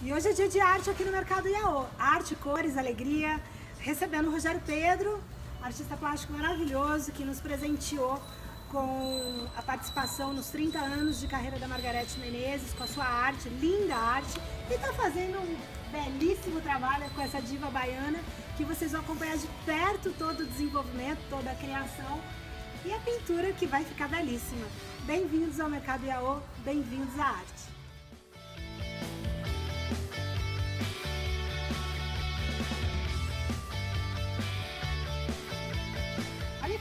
E hoje é dia de arte aqui no Mercado Iaô. Arte, cores, alegria. Recebendo o Rogério Pedro, artista plástico maravilhoso que nos presenteou com a participação nos 30 anos de carreira da Margarete Menezes, com a sua arte, linda arte, e está fazendo um belíssimo trabalho com essa diva baiana, que vocês vão acompanhar de perto todo o desenvolvimento, toda a criação e a pintura que vai ficar belíssima. Bem-vindos ao Mercado Iaô, bem-vindos à arte.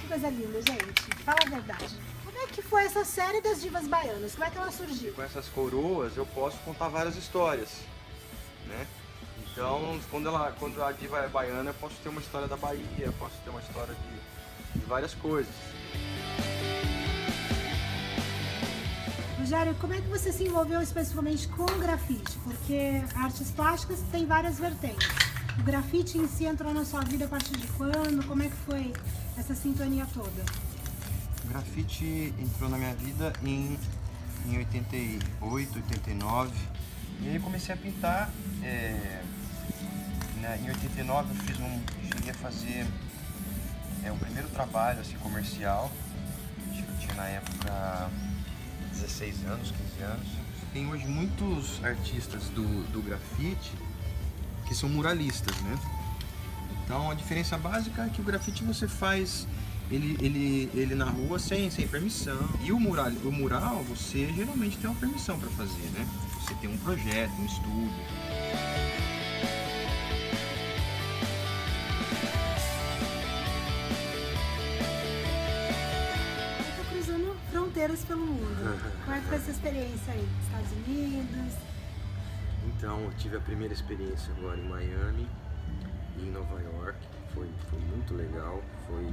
Que coisa linda, gente. Fala a verdade. Como é que foi essa série das divas baianas? Como é que ela surgiu? Com essas coroas eu posso contar várias histórias, né? Então, quando, ela, quando a diva é baiana, eu posso ter uma história da Bahia, posso ter uma história de, de várias coisas. Rogério, como é que você se envolveu especificamente com o grafite? Porque artes plásticas tem várias vertentes. O grafite em si entrou na sua vida a partir de quando? Como é que foi essa sintonia toda? O grafite entrou na minha vida em, em 88, 89. E aí eu comecei a pintar. É, né, em 89 eu fiz um. cheguei a fazer é, o primeiro trabalho assim, comercial. Acho que eu tinha na época 16 anos, 15 anos. Tem hoje muitos artistas do, do grafite que são muralistas, né? Então a diferença básica é que o grafite você faz ele, ele, ele na rua sem, sem permissão. E o mural, o mural você geralmente tem uma permissão para fazer, né? Você tem um projeto, um estudo. Eu tô cruzando fronteiras pelo mundo. Como é que foi essa experiência aí? Estados Unidos? Então, eu tive a primeira experiência agora em Miami em Nova York. Foi, foi muito legal. Foi,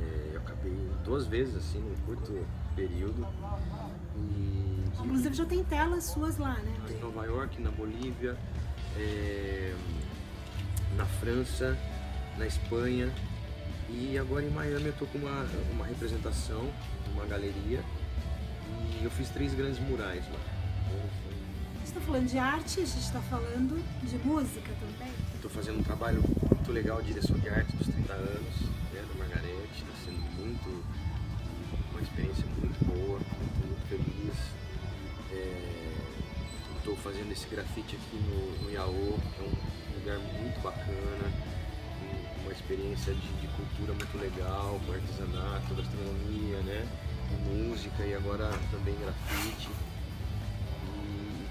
é, eu acabei duas vezes assim, num curto período. E, Inclusive já tem telas suas lá, né? em Nova York, na Bolívia, é, na França, na Espanha e agora em Miami eu tô com uma, uma representação, uma galeria e eu fiz três grandes murais lá. Então, foi- A gente tá falando de arte, a gente tá falando de música também. Estou fazendo um trabalho muito legal de direção de arte dos 30 anos, né, da Margarete, está sendo muito, uma experiência muito boa, estou muito feliz. Estou fazendo esse grafite aqui no, no Iaô, é um lugar muito bacana, um- uma experiência de, de cultura muito legal, com artesanato, gastronomia, né, música e agora também grafite.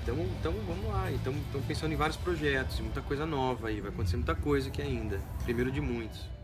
Então, então vamos lá, estamos pensando em vários projetos, muita coisa nova aí, vai acontecer muita coisa aqui ainda, primeiro de muitos.